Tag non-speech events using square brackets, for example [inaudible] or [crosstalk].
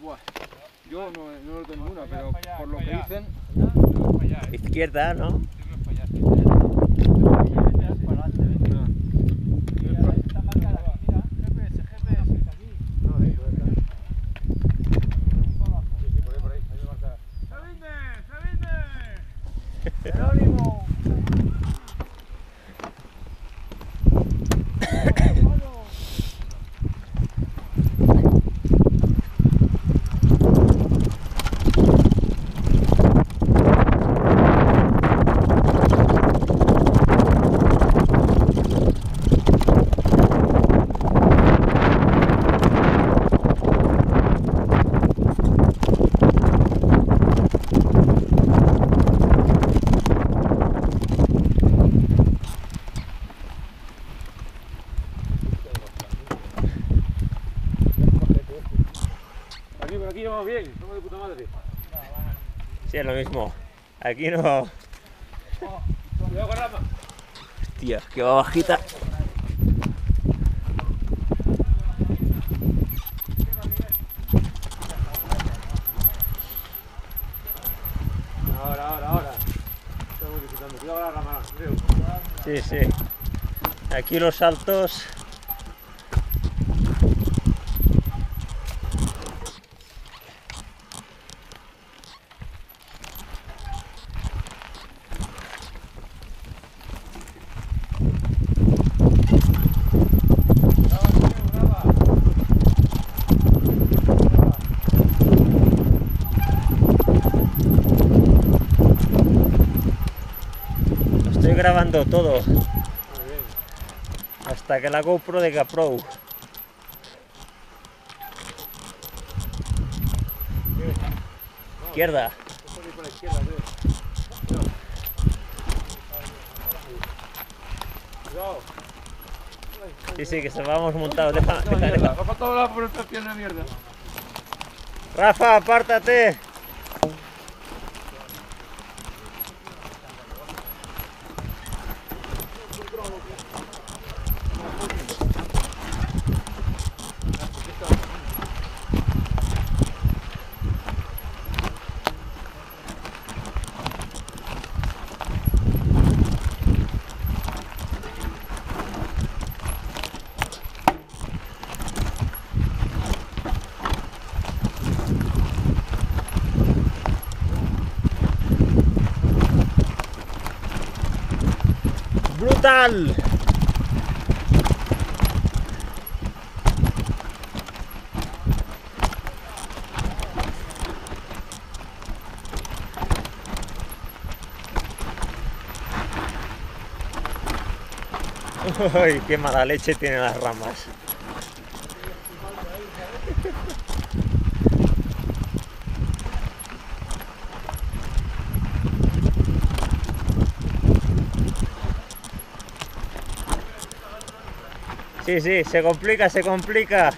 buah, yo no, no noto ninguna, pero por lo que dicen, Izquierda, ¿no? aquí, por aquí vamos bien, somos de puta madre. Sí, es lo mismo. Aquí no... Cuidado con rama. Hostia, que va bajita. Ahora, ahora, ahora. Estamos disfrutando. Cuidado con la rama, creo. Sí, sí. Aquí los saltos... Lo estoy grabando todo. Hasta que la GoPro de GoPro. Izquierda. Sí, sí, que se vamos montados. Deja, deja, deja. me ha [laughs] Qué mala leche tienen las ramas. Sí, sí, se complica, se complica.